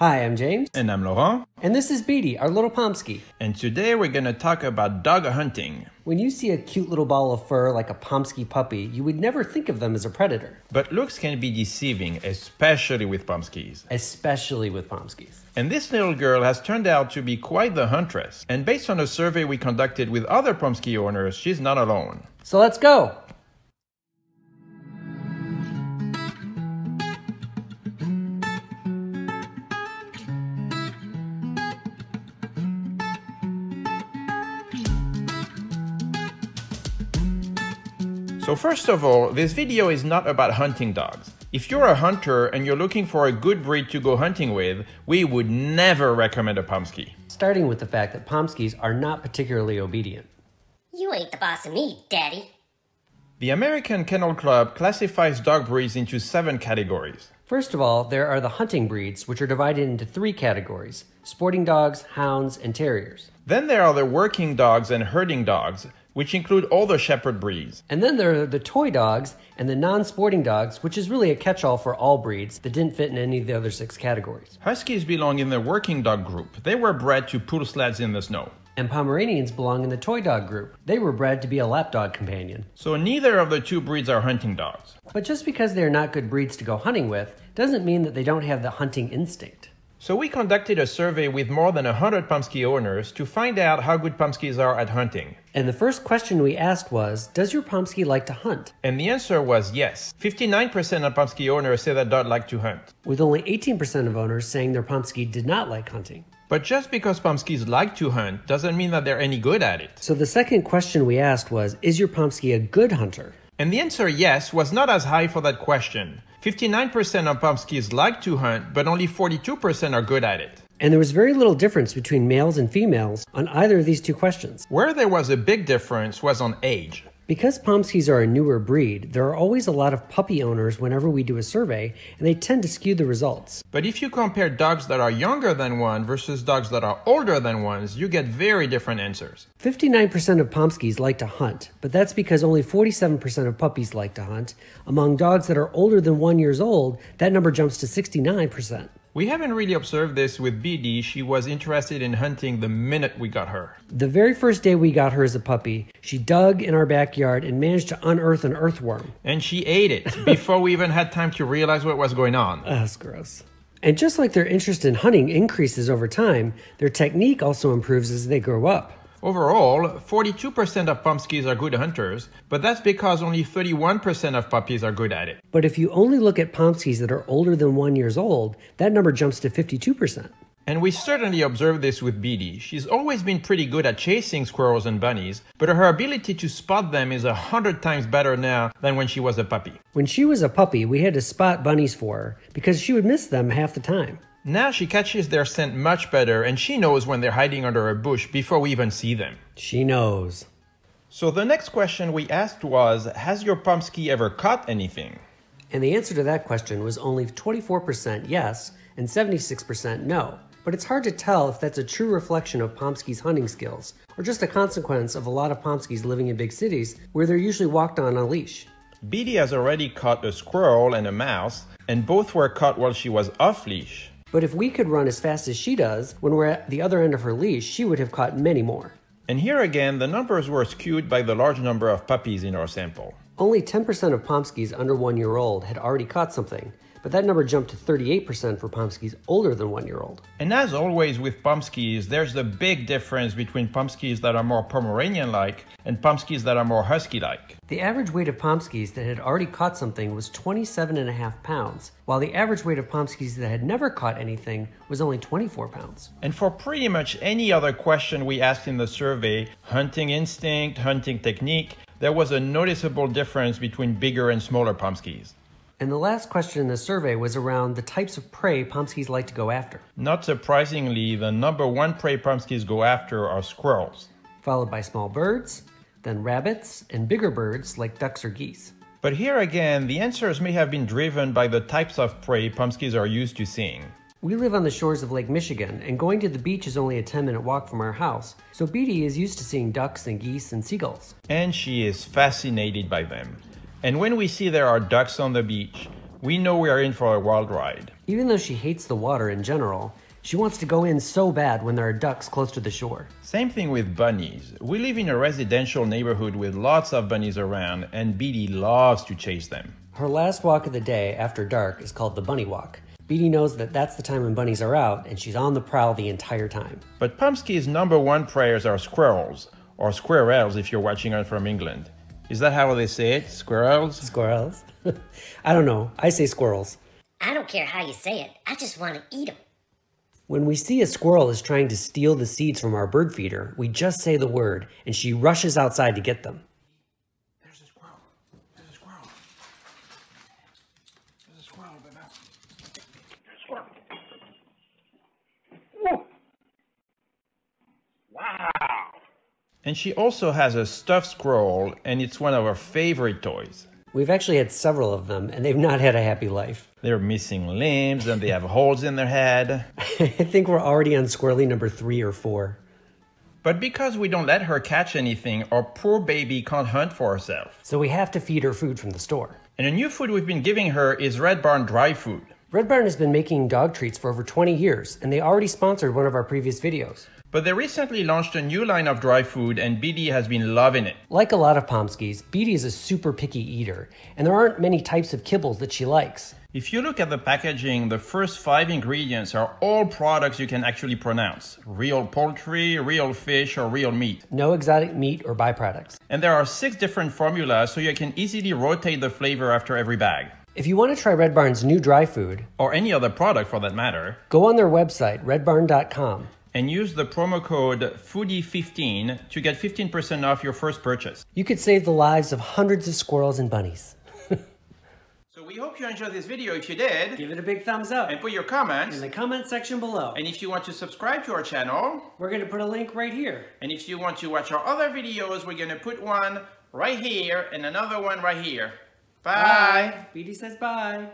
Hi, I'm James. And I'm Laurent. And this is Beedi, our little Pomsky. And today we're gonna talk about dog hunting. When you see a cute little ball of fur like a Pomsky puppy, you would never think of them as a predator. But looks can be deceiving, especially with Pomskies. Especially with Pomskies. And this little girl has turned out to be quite the huntress. And based on a survey we conducted with other Pomsky owners, she's not alone. So let's go! So first of all, this video is not about hunting dogs. If you're a hunter and you're looking for a good breed to go hunting with, we would never recommend a Pomsky. Starting with the fact that Pomskies are not particularly obedient. You ain't the boss of me, Daddy. The American Kennel Club classifies dog breeds into seven categories. First of all, there are the hunting breeds, which are divided into three categories sporting dogs, hounds, and terriers. Then there are the working dogs and herding dogs, which include all the shepherd breeds. And then there are the toy dogs and the non sporting dogs, which is really a catch all for all breeds that didn't fit in any of the other six categories. Huskies belong in the working dog group. They were bred to pull sleds in the snow. And Pomeranians belong in the toy dog group. They were bred to be a lapdog companion. So neither of the two breeds are hunting dogs. But just because they're not good breeds to go hunting with doesn't mean that they don't have the hunting instinct. So we conducted a survey with more than 100 Pomsky owners to find out how good Pomskies are at hunting. And the first question we asked was, does your Pomsky like to hunt? And the answer was yes. 59% of Pomsky owners say that dog like to hunt. With only 18% of owners saying their Pomsky did not like hunting. But just because Pomskies like to hunt doesn't mean that they're any good at it. So the second question we asked was, is your Pomsky a good hunter? And the answer yes was not as high for that question. 59% of Pomskies like to hunt, but only 42% are good at it. And there was very little difference between males and females on either of these two questions. Where there was a big difference was on age. Because Pomskies are a newer breed, there are always a lot of puppy owners whenever we do a survey, and they tend to skew the results. But if you compare dogs that are younger than one versus dogs that are older than ones, you get very different answers. 59% of Pomskies like to hunt, but that's because only 47% of puppies like to hunt. Among dogs that are older than one years old, that number jumps to 69%. We haven't really observed this with Beedi. She was interested in hunting the minute we got her. The very first day we got her as a puppy, she dug in our backyard and managed to unearth an earthworm. And she ate it before we even had time to realize what was going on. Oh, that's gross. And just like their interest in hunting increases over time, their technique also improves as they grow up. Overall, 42% of Pomskies are good hunters, but that's because only 31% of puppies are good at it. But if you only look at Pomskies that are older than one years old, that number jumps to 52%. And we certainly observed this with Beedi. She's always been pretty good at chasing squirrels and bunnies, but her ability to spot them is a hundred times better now than when she was a puppy. When she was a puppy, we had to spot bunnies for her because she would miss them half the time. Now she catches their scent much better and she knows when they're hiding under a bush before we even see them. She knows. So the next question we asked was Has your Pomsky ever caught anything? And the answer to that question was only 24% yes and 76% no. But it's hard to tell if that's a true reflection of Pomsky's hunting skills or just a consequence of a lot of Pomskies living in big cities where they're usually walked on a leash. Beedi has already caught a squirrel and a mouse, and both were caught while she was off leash. But if we could run as fast as she does when we're at the other end of her leash, she would have caught many more. And here again, the numbers were skewed by the large number of puppies in our sample. Only 10% of Pomskies under one year old had already caught something, but that number jumped to 38% for Pomskies older than one year old. And as always with Pomskies, there's a big difference between Pomskies that are more Pomeranian like and Pomskies that are more Husky like. The average weight of Pomskies that had already caught something was 27.5 pounds, while the average weight of Pomskies that had never caught anything was only 24 pounds. And for pretty much any other question we asked in the survey hunting instinct, hunting technique there was a noticeable difference between bigger and smaller Pomskies. And the last question in the survey was around the types of prey Pomskies like to go after. Not surprisingly, the number one prey Pomskies go after are squirrels. Followed by small birds, then rabbits, and bigger birds like ducks or geese. But here again, the answers may have been driven by the types of prey Pomskies are used to seeing. We live on the shores of Lake Michigan, and going to the beach is only a 10 minute walk from our house, so Beedi is used to seeing ducks and geese and seagulls. And she is fascinated by them. And when we see there are ducks on the beach, we know we are in for a wild ride. Even though she hates the water in general, she wants to go in so bad when there are ducks close to the shore. Same thing with bunnies. We live in a residential neighborhood with lots of bunnies around, and Beedi loves to chase them. Her last walk of the day after dark is called the bunny walk. Beedi knows that that's the time when bunnies are out, and she's on the prowl the entire time. But Pomsky's number one preyers are squirrels, or squirrels if you're watching us from England. Is that how they say it? Squirrels? Squirrels? I don't know. I say squirrels. I don't care how you say it. I just want to eat them. When we see a squirrel is trying to steal the seeds from our bird feeder, we just say the word, and she rushes outside to get them. There's a squirrel. There's a squirrel. There's a squirrel, baby. Squirrel. Wow. And she also has a stuffed squirrel, and it's one of her favorite toys. We've actually had several of them, and they've not had a happy life. They're missing limbs and they have holes in their head. I think we're already on squirrely number three or four. But because we don't let her catch anything, our poor baby can't hunt for herself. So we have to feed her food from the store. And the new food we've been giving her is Red Barn dry food. Red Barn has been making dog treats for over 20 years, and they already sponsored one of our previous videos. But they recently launched a new line of dry food, and Beedi has been loving it. Like a lot of Pomskies, Beedi is a super picky eater, and there aren't many types of kibbles that she likes. If you look at the packaging, the first five ingredients are all products you can actually pronounce real poultry, real fish, or real meat. No exotic meat or byproducts. And there are six different formulas, so you can easily rotate the flavor after every bag. If you want to try Red Barn's new dry food, Or any other product for that matter, go on their website, redbarn.com. and use the promo code FOODIE15 to get 15% off your first purchase. You could save the lives of hundreds of squirrels and bunnies. So we hope you enjoyed this video. If you did, Give it a big thumbs up and put your comments. in the comment section below. And if you want to subscribe to our channel, We're going to put a link right here. and if you want to watch our other videos, we're gonna put one right here and another one right here. Bye. Beedi says bye.